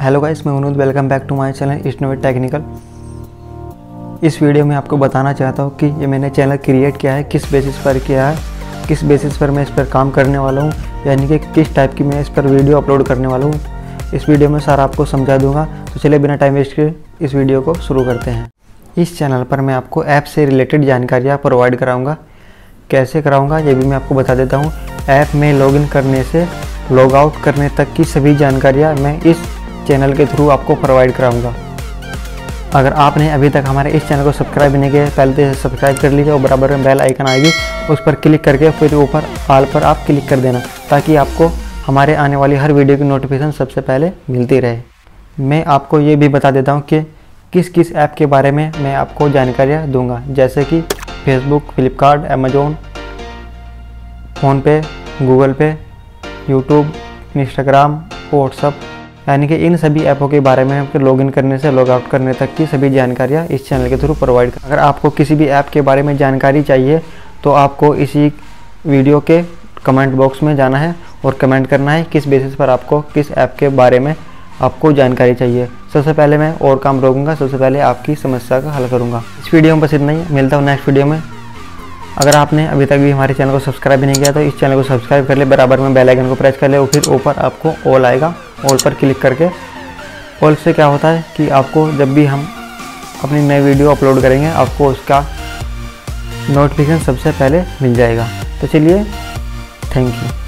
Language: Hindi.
हेलो गाइस मैं Anuj welcome back to my channel स्नोवेट technical इस वीडियो में आपको बताना चाहता हूँ कि ये मैंने चैनल क्रिएट किया है, किस बेसिस पर किया है, किस बेसिस पर मैं इस पर काम करने वाला हूँ, यानी कि किस टाइप की मैं इस पर वीडियो अपलोड करने वाला हूँ। इस वीडियो में सारा आपको समझा दूँगा तो चलिए बिना टाइम वेस्ट किए इस वीडियो को शुरू करते हैं। इस चैनल पर मैं आपको ऐप से रिलेटेड जानकारियाँ प्रोवाइड कराऊँगा। कैसे कराऊँगा, ये भी मैं आपको बता देता हूँ। ऐप में लॉगिन करने से लॉग आउट करने तक की सभी जानकारियाँ मैं इस चैनल के थ्रू आपको प्रोवाइड कराऊँगा। अगर आपने अभी तक हमारे इस चैनल को सब्सक्राइब नहीं किया पहले तो सब्सक्राइब कर लीजिए और बराबर में बेल आइकन आएगी। उस पर क्लिक करके फिर ऊपर आल पर आप क्लिक कर देना, ताकि आपको हमारे आने वाली हर वीडियो की नोटिफिकेशन सबसे पहले मिलती रहे। मैं आपको ये भी बता देता हूँ कि किस किस ऐप के बारे में मैं आपको जानकारियाँ दूँगा। जैसे कि Facebook Flipkart Amazon PhonePe Google Pay YouTube Instagram WhatsApp यानी कि इन सभी ऐपों के बारे में आपके लॉगिन करने से लॉग आउट करने तक की सभी जानकारियाँ इस चैनल के थ्रू प्रोवाइड अगर आपको किसी भी ऐप के बारे में जानकारी चाहिए तो आपको इसी वीडियो के कमेंट बॉक्स में जाना है और कमेंट करना है किस बेसिस पर आपको किस ऐप के बारे में आपको जानकारी चाहिए। सबसे पहले मैं और काम रोकूँगा, सबसे पहले आपकी समस्या का हल करूँगा। इस वीडियो में बस इतना ही। मिलता हूँ नेक्स्ट वीडियो में। अगर आपने अभी तक भी हमारे चैनल को सब्सक्राइब नहीं किया तो इस चैनल को सब्सक्राइब कर ले, बराबर में बेल आइकन को प्रेस कर ले और फिर ऊपर आपको ऑल आएगा। ऑल पर क्लिक करके। ऑल से क्या होता है कि आपको जब भी हम अपनी नई वीडियो अपलोड करेंगे, आपको उसका नोटिफिकेशन सबसे पहले मिल जाएगा। तो चलिए थैंक यू